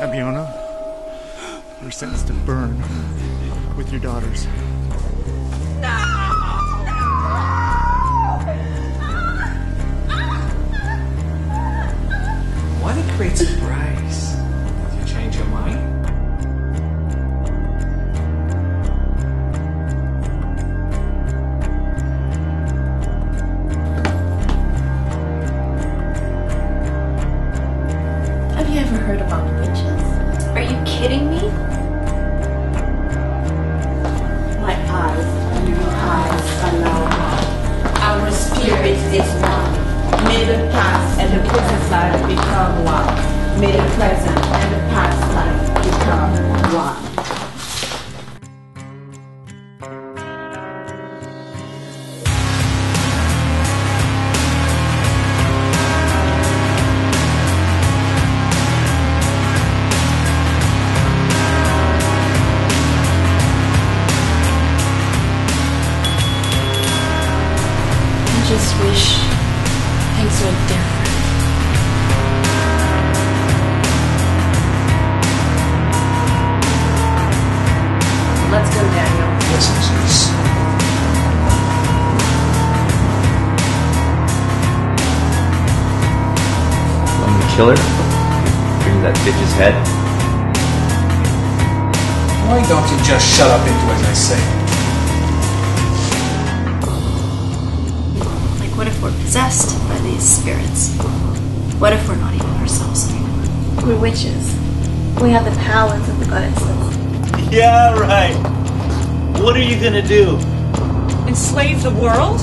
Abeona, you're sentenced to burn with your daughters. Why not create surprise? You ever heard about witches? Are you kidding me? My eyes your eyes are now one. Our spirit is one. May the past and the present life become one. May the present and the past just wish things were different. Let's go, Daniel. Yes, Zeus. Want me to kill her? Bring that bitch's head? Why don't you just shut up and do as I say? What if we're possessed by these spirits? What if we're not even ourselves anymore? We're witches. We have the powers of the goddesses. Yeah, right. What are you gonna do? Enslave the world?